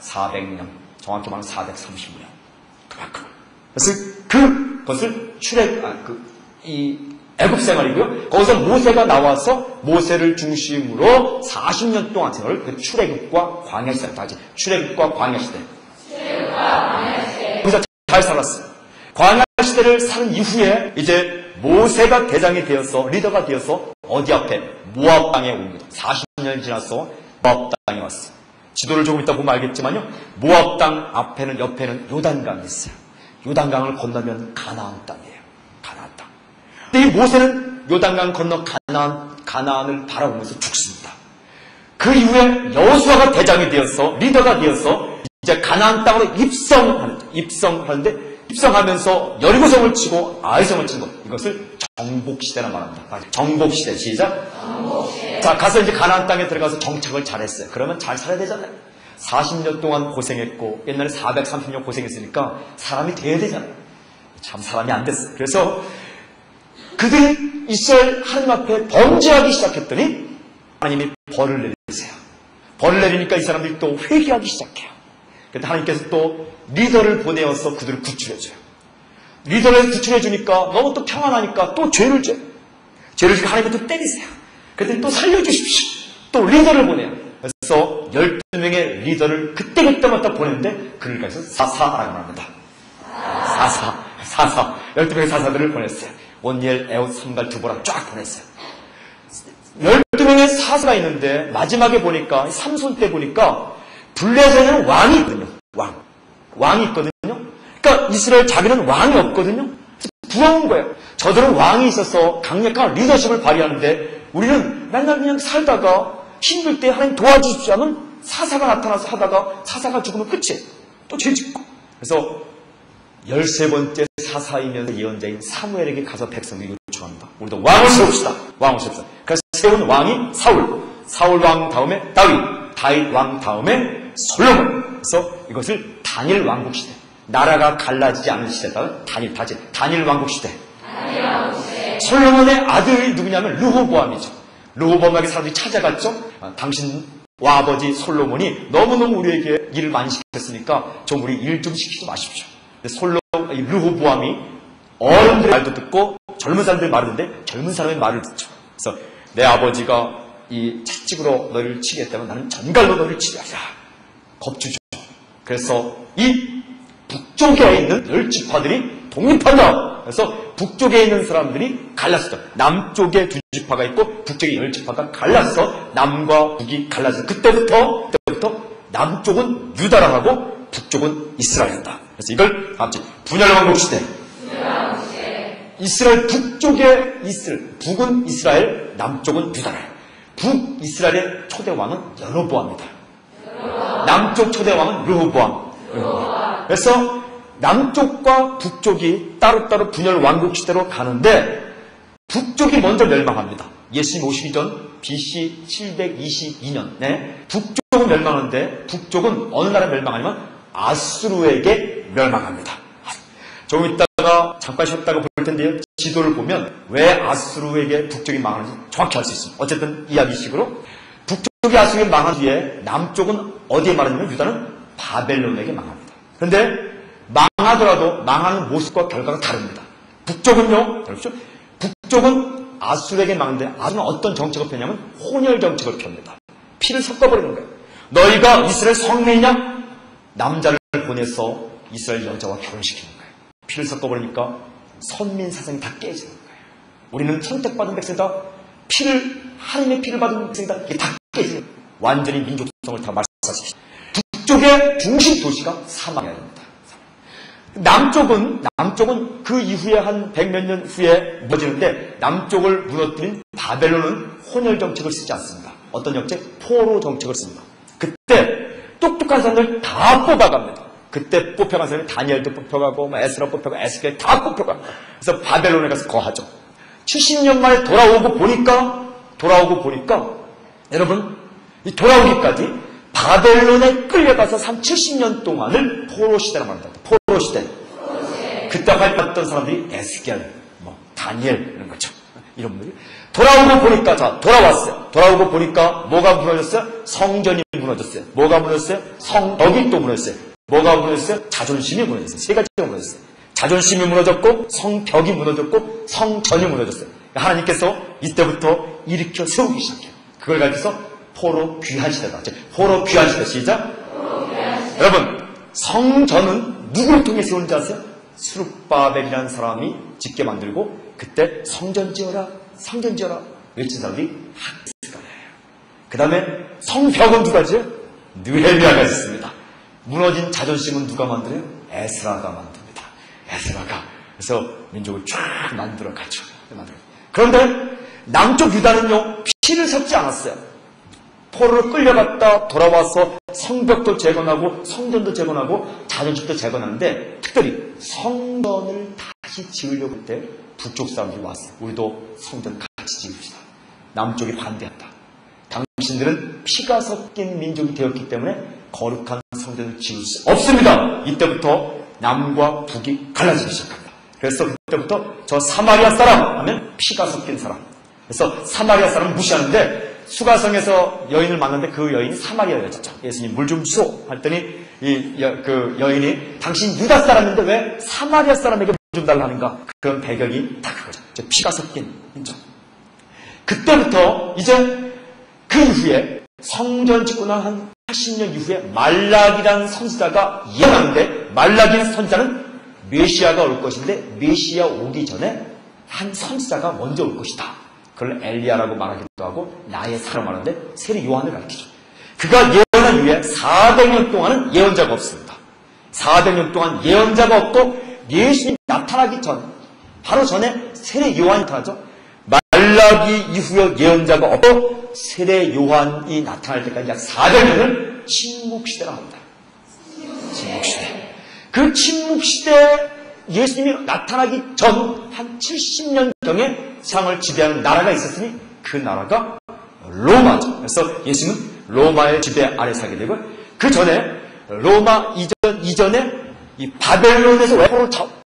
400년, 정확히 말하면 430년. 그만큼. 그래서 그것을 출애, 아, 그, 이 애굽 생활이고요. 거기서 모세가 나와서 모세를 중심으로 40년 동안 생활을 그 출애굽과 광야 시대 다지 출애굽과 광야 시대. 거기서 잘 살았어요. 광야 시대를 사는 이후에 이제 모세가 대장이 되어서 리더가 되어서 어디 앞에 모압 땅에 옵니다. 40년 40년이 지나서 모압 땅에 왔어. 지도를 조금 이따 보면 알겠지만요. 모압 땅 앞에는 옆에는 요단강이 있어요. 요단강을 건너면 가나안 땅이에요. 이 모세는 요단강 건너 가나안 가나안을 바라보면서 죽습니다. 그 이후에 여호수아가 대장이 되어서 리더가 되어서 이제 가나안 땅으로 입성하는 입성하는데 입성하면서 여리고성을 치고 아이성을 친 것. 이것을 정복 시대라 말합니다. 정복 시대. 시작. 정복시대. 자, 가서 이제 가나안 땅에 들어가서 정착을 잘했어요. 그러면 잘 살아야 되잖아요. 40년 동안 고생했고, 옛날에 430년 고생했으니까 사람이 돼야 되잖아요. 참 사람이 안 됐어요. 그래서 그들이 이스라엘 하나님 앞에 범죄하기 시작했더니 하나님이 벌을 내리세요. 벌을 내리니까 이 사람들이 또 회개하기 시작해요. 그때 하나님께서 또 리더를 보내어서 그들을 구출해줘요. 리더를 구출해주니까 너무 또 평안하니까 또 죄를 져요. 죄를 지고 하나님이 또 때리세요. 그랬더니 또 살려주십시오. 또 리더를 보내요. 그래서 12명의 리더를 그때그때마다 보냈는데 그를 가서 사사라고 합니다. 사사, 사사. 12명의 사사들을 보냈어요. 온니엘, 에웃, 삼갈, 두보라 쫙 보냈어요. 12명의 사사가 있는데 마지막에 보니까 삼손 때 보니까 블레셋에는 왕이 있거든요. 왕. 왕이 있거든요. 그러니까 이스라엘 자기는 왕이 없거든요. 부러운 거예요. 저들은 왕이 있어서 강력한 리더십을 발휘하는데 우리는 맨날 그냥 살다가 힘들 때 하나님 도와주십시오 하면 사사가 나타나서 하다가 사사가 죽으면 끝이에요. 또 죄짓고. 그래서 열세 번째 사사이면서 예언자인 사무엘에게 가서 백성들이 요청합니다. 우리도 왕을 세웁시다. 왕을 세웁시다. 그래서 세운 왕이 사울. 사울 왕 다음에 다윗. 다윗 왕 다음에 솔로몬. 그래서 이것을 단일 왕국 시대. 나라가 갈라지지 않은 시대다. 단일, 다질, 단일 왕국 시대. 솔로몬의 아들이 누구냐면 르호보암이죠. 르호보암에게 사람들이 찾아갔죠. 아, 당신 와 아버지 솔로몬이 너무너무 우리에게 일을 많이 시켰으니까 좀 우리 일 좀 시키지 마십시오. 솔로 이 르호보암이 어른들의 말도 듣고 젊은 사람들의 말을 듣는데 젊은 사람의 말을 듣죠. 그래서 내 아버지가 이 채찍으로 너를 치겠다면 나는 전갈로 너를 치리라. 겁주죠. 그래서 이 북쪽에 있는 열 지파들이 독립한다. 그래서 북쪽에 있는 사람들이 갈랐어. 남쪽에 두 지파가 있고 북쪽에 열 지파가 갈랐어. 남과 북이 갈랐어. 그때부터 그때부터 남쪽은 유다라 하고 북쪽은 이스라엘이다. 그래서 이걸 다음지 분열 왕국 시대. 이스라엘 북쪽에 이스라엘, 북은 이스라엘, 남쪽은 유다라. 북 이스라엘의 초대 왕은 여로보암이다. 남쪽 초대 왕은 르호보암. 그래서 남쪽과 북쪽이 따로따로 분열 왕국 시대로 가는데 북쪽이 먼저 멸망합니다. 예수님 오시기 전 BC 722년. 네. 북쪽은 멸망하는데 북쪽은 어느 나라 멸망하냐면 아수르에게 멸망합니다. 조금 있다가 잠깐 쉬었다가 볼 텐데요. 지도를 보면 왜 아수르에게 북쪽이 망하는지 정확히 알 수 있습니다. 어쨌든 이야기식으로 북쪽이 아수르에게 망한 뒤에 남쪽은 어디에 말하냐면 유다는 바벨론에게 망합니다. 그런데 망하더라도 망하는 모습과 결과가 다릅니다. 북쪽은요, 그렇죠? 북쪽은 아수르에게 망하는데 아수르는 어떤 정책을 펴냐면 혼혈 정책을 펴니다. 피를 섞어버리는 거예요. 너희가 이스라엘 성매냐? 남자를 보내서 이스라엘 여자와 결혼시키는 거예요. 피를 섞어버리니까 선민 사상이 다 깨지는 거예요. 우리는 선택받은 백성이다. 피를 하나님의 피를 받은 백성이다. 이게 다 깨지는 거예요. 완전히 민족성을 다 말살시키죠. 북쪽의 중심 도시가 사마리아입니다. 남쪽은 남쪽은 그 이후에 한 백 몇 년 후에 무너지는데 남쪽을 무너뜨린 바벨론은 혼혈 정책을 쓰지 않습니다. 어떤 정책? 포로 정책을 씁니다. 그때 똑똑한 사람들 다 뽑아갑니다. 그때 뽑혀간 사람이 다니엘도 뽑혀가고 뭐 에스라 뽑혀가고 에스겔 다 뽑혀갑니다. 그래서 바벨론에 가서 거하죠. 70년 만에 돌아오고 보니까 돌아오고 보니까 여러분 이 돌아오기까지 바벨론에 끌려가서 3, 70년 동안을 포로 시대라고 합니다. 포로 시대. 그때 활동했던 사람들이 에스겔, 뭐 다니엘 이런 거죠. 이런 분들이 돌아오고 보니까 자 돌아왔어요. 돌아오고 보니까 뭐가 무너졌어요? 성전이 무너졌어요. 뭐가 무너졌어요? 성벽이 또 무너졌어요. 뭐가 무너졌어요? 자존심이 무너졌어요. 세 가지가 무너졌어요. 자존심이 무너졌고 성벽이 무너졌고 성전이 무너졌어요. 그러니까 하나님께서 이때부터 일으켜 세우기 시작해요. 그걸 가지고서 포로 귀한 시대다. 포로 귀한 시대 시작. 여러분 성전은 누구를 통해 세우는지 아세요? 수룹바벨이라는 사람이 짓게 만들고 그때 성전 지어라 성전 지어라 외친 학스가예요. 그 다음에 성벽은 누가 지요? 느헤미야가 있습니다. 무너진 자존심은 누가 만들어요? 에스라가 만듭니다. 에스라가. 그래서 민족을 쫙 만들어 가죠. 만들어. 그런데 남쪽 유다는요, 피를 섞지 않았어요. 포로로 끌려갔다 돌아와서 성벽도 재건하고 성전도 재건하고 자존심도 재건하는데 특별히 성전을 다시 지으려고 할 때 북쪽 사람들이 왔어요. 우리도 성전 같이 지읍시다. 남쪽이 반대한다. 당신들은 피가 섞인 민족이 되었기 때문에 거룩한 성전을 지을 수 없습니다. 이때부터 남과 북이 갈라지기 시작합니다. 그래서 그때부터 저 사마리아 사람 하면 피가 섞인 사람. 그래서 사마리아 사람을 무시하는데 수가성에서 여인을 만났는데 그 여인이 사마리아 여자죠. 예수님 물 좀 주소 했더니 이 그 여인이 당신 유다 사람인데 왜 사마리아 사람에게 물 좀 달라는가? 그런 배경이 다 그거죠. 피가 섞인 인정. 그때부터 이제 그 이후에 성전 짓고 난 한 80년 이후에 말락이라는 선지자가 예언하는데 말락이라는 선지자는 메시아가 올 것인데 메시아 오기 전에 한 선지자가 먼저 올 것이다. 그걸 엘리야라고 말하기도 하고 나의 사람 말하는데 세례 요한을 가르치죠. 그가 예언한 이후에 400년 동안은 예언자가 없습니다. 400년 동안 예언자가 없고 예수님이 나타나기 전 바로 전에 세례 요한이 나타나죠. 말라기 이후에 예언자가 없고 세례 요한이 나타날 때까지 약 400년을 침묵시대라 합니다. 침묵시대. 그 침묵시대 예수님이 나타나기 전 한 70년경에 세상을 지배하는 나라가 있었으니 그 나라가 로마죠. 그래서 예수는 로마의 지배 아래 살게 되고 그 전에 로마 이전, 이전에 이 바벨론에서 왜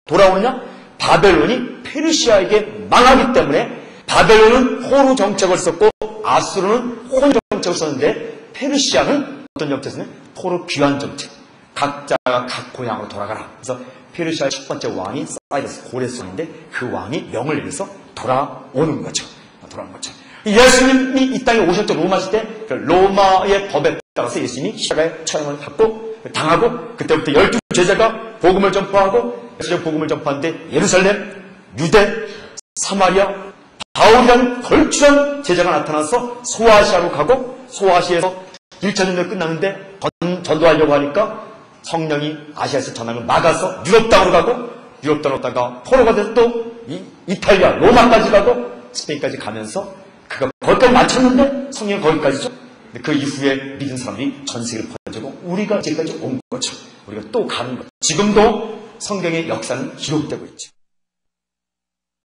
돌아오느냐? 바벨론이 페르시아에게 망하기 때문에 바벨론은 호루 정책을 썼고 아수르는 혼 정책을 썼는데 페르시아는 어떤 정책을 썼냐? 포로 귀환 정책. 각자가 각 고향으로 돌아가라. 그래서 페르시아의 첫 번째 왕이 사이러스 고레스인데 그 왕이 명을 내려서 돌아오는 거죠. 돌아오는 거죠. 예수님이 이 땅에 오셨죠. 로마 시대 그 로마의 법에 따라서 예수님이 시작의 처형을 받고 당하고 그때부터 열두 제자가 복음을 전파하고 예수님 복음을 전파하는데 예루살렘, 유대, 사마리아, 바울이라는 걸출한 제자가 나타나서 소아시아로 가고 소아시아에서 1차 전쟁이 끝났는데 전도하려고 하니까 성령이 아시아에서 전함을 막아서 유럽 땅으로 가고 유럽 땅으로 다가 포로가 돼서 또 이, 탈리아 로마까지 가고 스페인까지 가면서 그가 거기까지 맞췄는데 성령 거기까지죠. 그 이후에 믿은 사람들이 전 세계를 퍼지고 우리가 지금까지 온 거죠. 우리가 또 가는 거죠. 지금도 성경의 역사는 기록되고 있죠.